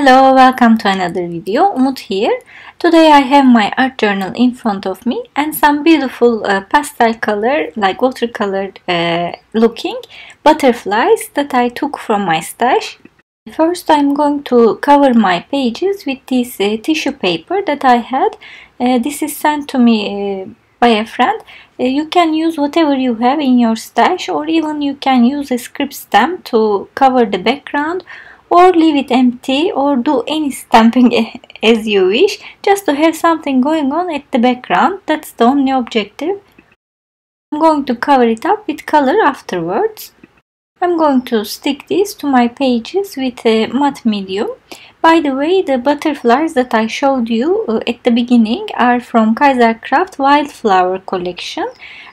Hello, welcome to another video. Umut here. Today I have my art journal in front of me and some beautiful uh, pastel color, like watercolor uh, looking butterflies that I took from my stash. First I'm going to cover my pages with this uh, tissue paper that I had. Uh, this is sent to me uh, by a friend. Uh, you can use whatever you have in your stash or even you can use a script stamp to cover the background or leave it empty or do any stamping as you wish just to have something going on at the background. That's the only objective. I'm going to cover it up with color afterwards. I'm going to stick this to my pages with a matte medium. By the way, the butterflies that I showed you uh, at the beginning are from Kaisercraft Wildflower collection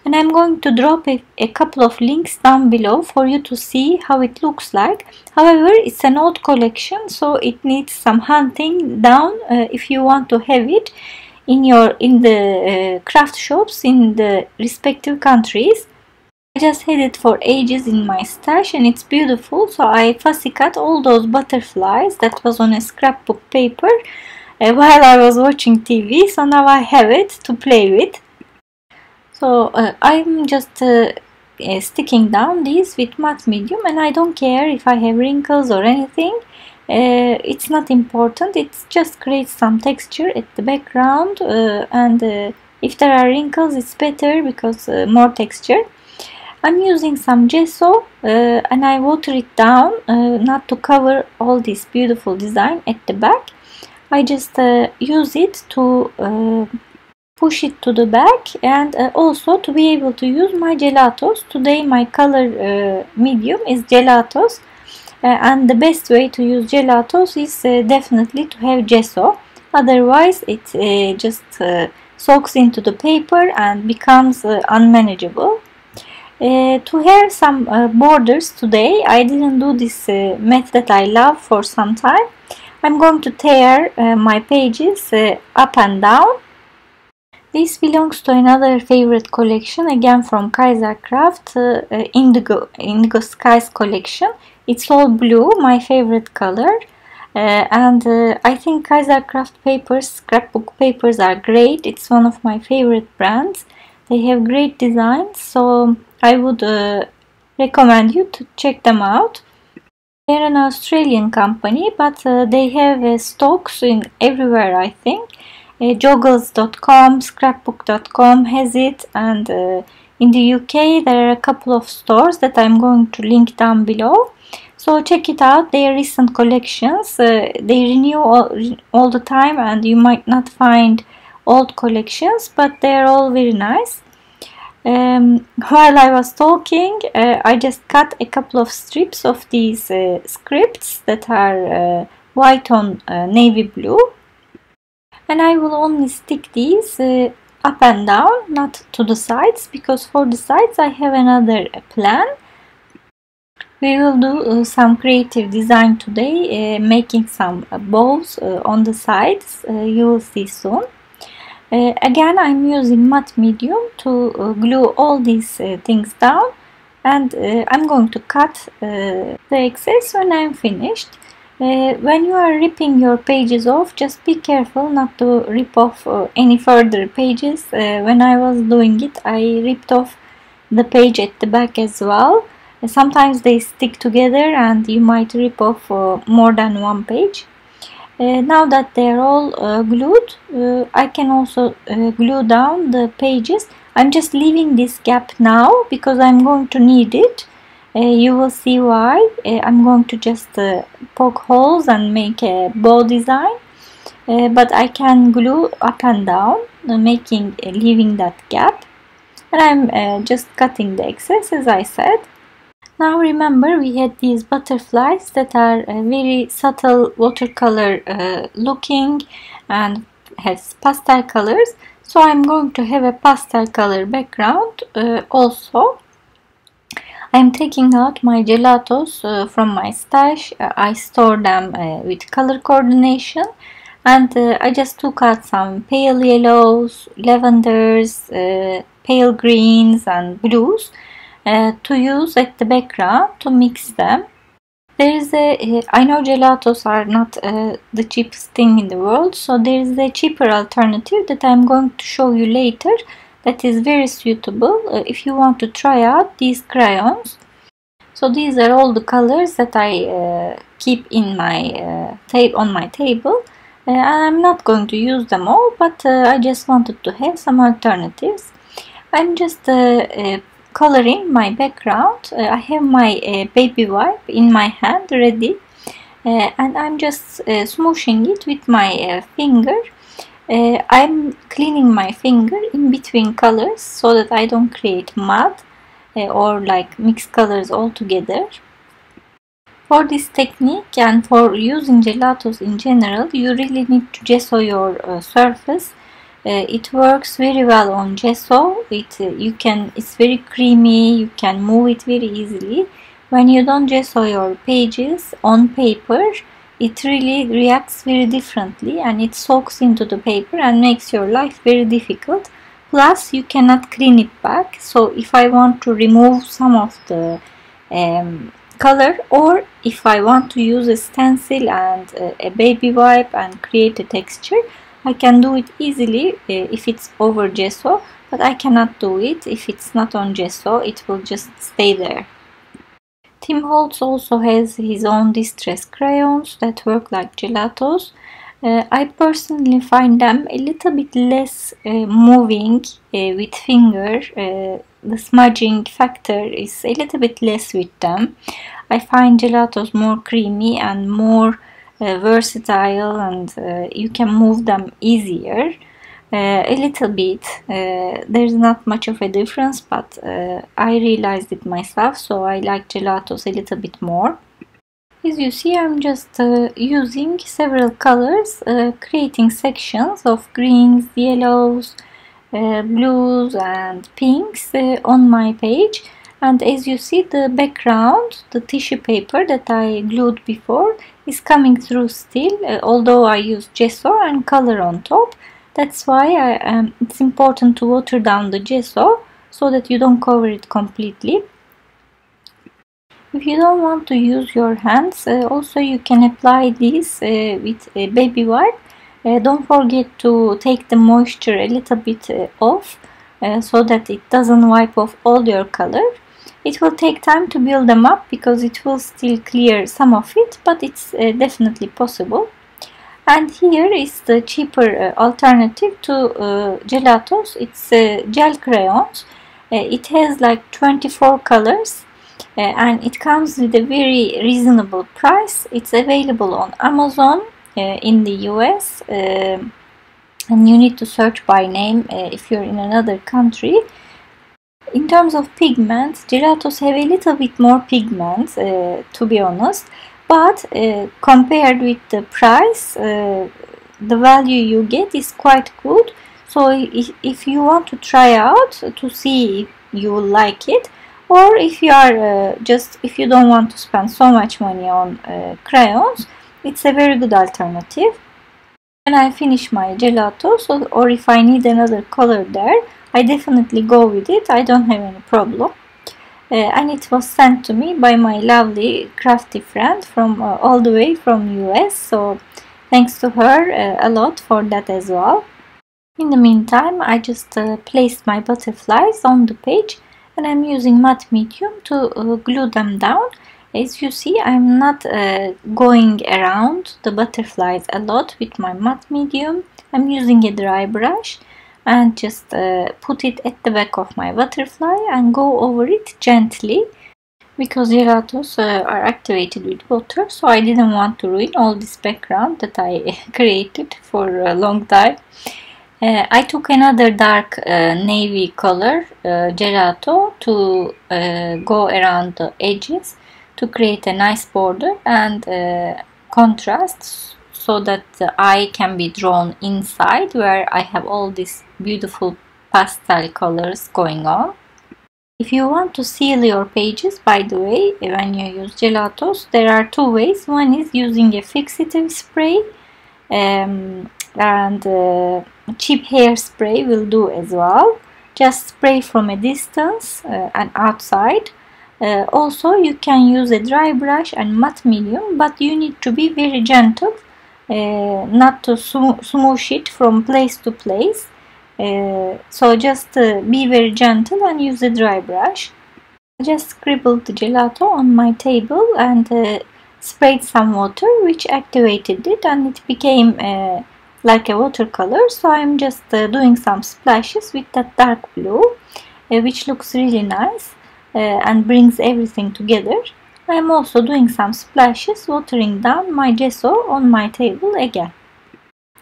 and I'm going to drop a, a, couple of links down below for you to see how it looks like. However, it's an old collection so it needs some hunting down uh, if you want to have it in your in the uh, craft shops in the respective countries. I just had it for ages in my stash and it's beautiful so I fussy cut all those butterflies that was on a scrapbook paper uh, while I was watching TV so now I have it to play with. So uh, I'm just uh, uh, sticking down these with matte medium and I don't care if I have wrinkles or anything. Uh, it's not important, it just creates some texture at the background uh, and if there are wrinkles it's better because more texture. I'm using some gesso uh, and I water it down uh, not to cover all this beautiful design at the back. I just uh, use it to uh, push it to the back and uh, also to be able to use my gelatos. Today my color uh, medium is gelatos and the best way to use gelatos is definitely to have gesso. Otherwise it just soaks into the paper and becomes unmanageable. Uh, to have some uh, borders today I didn't do this uh, method I love for some time I'm going to tear uh, my pages uh, up and down this belongs to another favorite collection again from Kaisercraft uh, Indigo, Indigo Skies collection it's all blue my favorite color and I think Kaisercraft papers scrapbook papers are great it's one of my favorite brands they have great designs so I would uh, recommend you to check them out. They're an Australian company, but uh, they have uh, stocks in everywhere, I think. Uh, Joggles.com, Scrapbook.com has it, and uh, in the UK there are a couple of stores that I'm going to link down below. So check it out, their recent collections. Uh, they renew all, all the time, and you might not find old collections, but they're all very nice. Um, while I was talking, uh, I just cut a couple of strips of these uh, scripts that are uh, white on navy blue. And I will only stick these uh, up and down, not to the sides, because for the sides I have another plan. We will do uh, some creative design today, making some bows on the sides. you will see soon. Uh, again I'm using matte medium to uh, glue all these uh, things down and uh, I'm going to cut uh, the excess when I'm finished. Uh, when you are ripping your pages off just be careful not to rip off any further pages. when I was doing it I ripped off the page at the back as well. sometimes they stick together and you might rip off more than one page. Uh, now that they're all uh, glued uh, I can also uh, glue down the pages I'm just leaving this gap now because I'm going to need it uh, you will see why uh, I'm going to just poke holes and make a bow design but I can glue up and down making leaving that gap and I'm just cutting the excess as I said now remember we had these butterflies that are uh, very subtle watercolor uh, looking and has pastel colors. So I'm going to have a pastel color background uh, also. I'm taking out my gelatos uh, from my stash. Uh, I store them uh, with color coordination and I just took out some pale yellows, lavenders, pale greens and blues uh, to use at the background to mix them. There is a, I know gelatos are not uh, the cheapest thing in the world, so there is a cheaper alternative that I'm going to show you later that is very suitable uh, if you want to try out these crayons. So these are all the colors that I uh, keep in my uh, tape on my table. Uh, I'm not going to use them all, but uh, I just wanted to have some alternatives. I'm just uh, coloring my background. I have my baby wipe in my hand ready, and I'm just smooshing it with my finger uh, I'm cleaning my finger in between colors so that I don't create mud uh, or like mix colors all together. For this technique and for using gelatos in general, you really need to gesso your uh, surface. Uh, it works very well on gesso. It uh, you can it's very creamy. You can move it very easily. When you don't gesso your pages on paper, it really reacts very differently and it soaks into the paper and makes your life very difficult. Plus you cannot clean it back. So if I want to remove some of the um, color or if I want to use a stencil and a baby wipe and create a texture I can do it easily uh, if it's over gesso but I cannot do it if it's not on gesso. It will just stay there Tim Holtz also has his own distress crayons that work like gelatos. Uh, I personally find them a little bit less uh, moving uh, with finger. Uh, the smudging factor is a little bit less with them. I find gelatos more creamy and more uh, versatile and uh, you can move them easier. Uh, a little bit. Uh, there's not much of a difference but uh, I realized it myself so I like gelatos a little bit more. As you see I'm just uh, using several colors uh, creating sections of greens yellows uh, blues and pinks on my page. And as you see the background the tissue paper that I glued before is coming through still although I use gesso and color on top that's why I, um, it's important to water down the gesso so that you don't cover it completely. If you don't want to use your hands, uh, also you can apply this uh, with a baby wipe. Uh, don't forget to take the moisture a little bit uh, off uh, so that it doesn't wipe off all your color. It will take time to build them up because it will still clear some of it, but it's definitely possible and here is the cheaper uh, alternative to uh, gelatos. It's uh, gel crayons. Uh, it has like 24 colors uh, and it comes with a very reasonable price. It's available on amazon uh, in the us um, and you need to search by name if you're in another country. In terms of pigments, gelatos have a little bit more pigments, to be honest, but uh, compared with the price uh, the value you get is quite good. So if, if you want to try out to see if you like it or if you are uh, just if you don't want to spend so much money on uh, crayons it's a very good alternative. When I finish my gelato so, or if I need another color there I definitely go with it. I don't have any problem and it was sent to me by my lovely crafty friend from uh, all the way from US so thanks to her uh, a lot for that as well. In the meantime I just uh, placed my butterflies on the page and I'm using matte medium to uh, glue them down. As you see I'm not uh, going around the butterflies a lot with my matte medium. I'm using a dry brush and just uh, put it at the back of my butterfly and go over it gently because gelatos uh, are activated with water so I didn't want to ruin all this background that I created for a long time. Uh, I took another dark uh, navy color uh, gelato to uh, go around the edges to create a nice border and contrast so that the eye can be drawn inside where I have all these beautiful pastel colors going on. If you want to seal your pages, by the way, when you use gelatos, there are two ways. One is using a fixative spray um, and uh, cheap hairspray will do as well. Just spray from a distance uh, and outside Uh, also you can use a dry brush and matte medium but you need to be very gentle uh, not to sm smoosh it from place to place. Uh, so just uh, be very gentle and use a dry brush. I just scribbled the gelato on my table and uh, sprayed some water which activated it and it became uh, like a watercolor. So I'm just doing some splashes with that dark blue which looks really nice uh, and brings everything together. I am also doing some splashes watering down my gesso on my table again.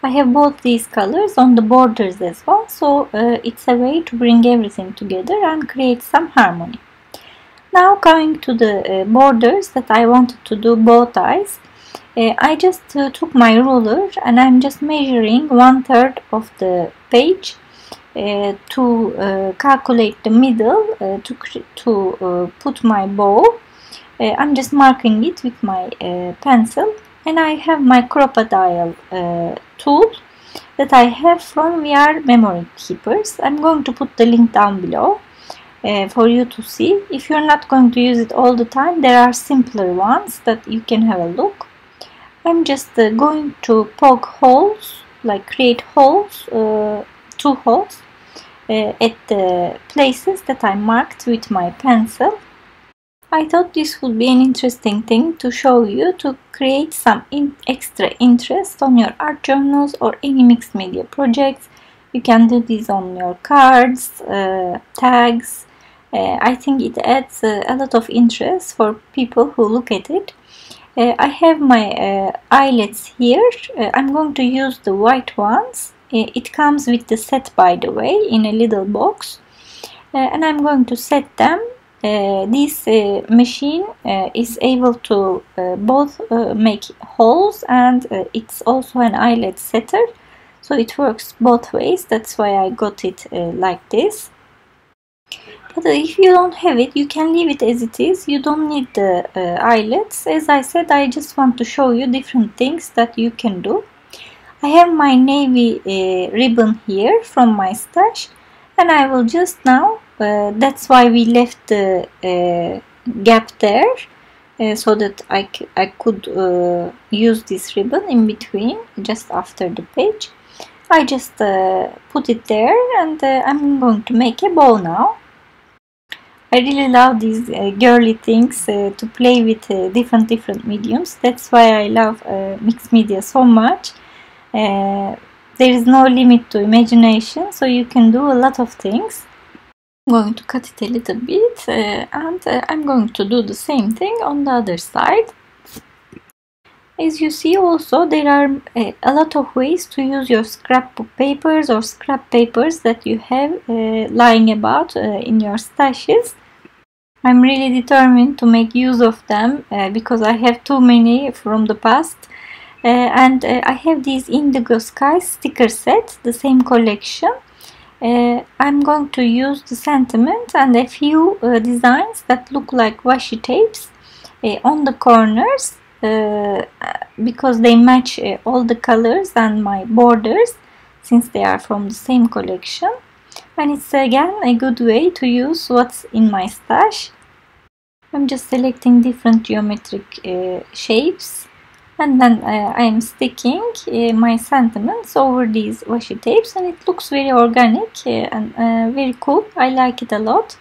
I have both these colors on the borders as well so uh, it's a way to bring everything together and create some harmony. Now coming to the uh, borders that I wanted to do both eyes uh, I just uh, took my ruler and I'm just measuring one third of the page uh, to uh, calculate the middle to, to put my bow I'm just marking it with my pencil and I have my crocodile tool that I have from We R Memory Keepers. I'm going to put the link down below uh, for you to see. If you're not going to use it all the time, there are simpler ones that you can have a look. I'm just uh, going to poke holes, like create holes, uh, two holes uh, at the places that I marked with my pencil. I thought this would be an interesting thing to show you to create some in extra interest on your art journals or any mixed media projects. You can do this on your cards, uh, tags. Uh, I think it adds uh, a lot of interest for people who look at it. Uh, I have my uh, eyelets here. I'm going to use the white ones it comes with the set by the way in a little box uh, and I'm going to set them uh, this uh, machine uh, is able to uh, both uh, make holes and it's also an eyelet setter. So it works both ways. That's why I got it like this. But if you don't have it you can leave it as it is. You don't need the eyelets. As I said I just want to show you different things that you can do. I have my navy uh, ribbon here from my stash and I will just now uh, that's why we left the uh, gap there uh, so that I, I could uh, use this ribbon in between just after the page. I just uh, put it there and I'm going to make a bow now. I really love these girly things to play with different different mediums. That's why I love mixed media so much. Uh, there is no limit to imagination so you can do a lot of things. I'm going to cut it a little bit uh, and uh, I'm going to do the same thing on the other side. As you see also there are uh, a lot of ways to use your scrapbook papers or scrap papers that you have uh, lying about uh, in your stashes. I'm really determined to make use of them because I have too many from the past. uh, and uh, I have these Indigo Sky sticker set, the same collection. Uh, I'm going to use the sentiment and a few designs that look like washi tapes on the corners uh, because they match uh, all the colors and my borders since they are from the same collection. And it's again a good way to use what's in my stash. I'm just selecting different geometric uh, shapes and then uh, I am sticking uh, my sentiments over these washi tapes and it looks very organic uh, and uh, very cool. I like it a lot.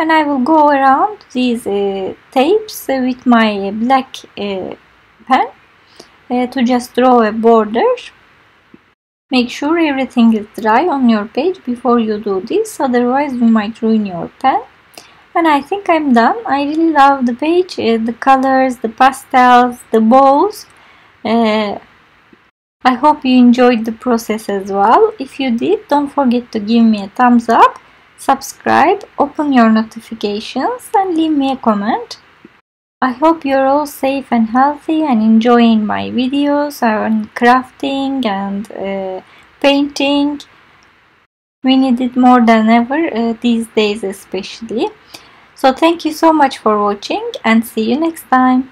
And I will go around these uh, tapes with my black pen to just draw a border. Make sure everything is dry on your page before you do this otherwise you might ruin your pen and I think I'm done. I really love the page, uh, the colors, the pastels, the bows. Uh, I hope you enjoyed the process as well. If you did, don't forget to give me a thumbs up, subscribe, open your notifications and leave me a comment. I hope you're all safe and healthy and enjoying my videos on crafting and uh, painting. We need it more than ever uh, these days especially. So thank you so much for watching and see you next time.